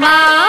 ま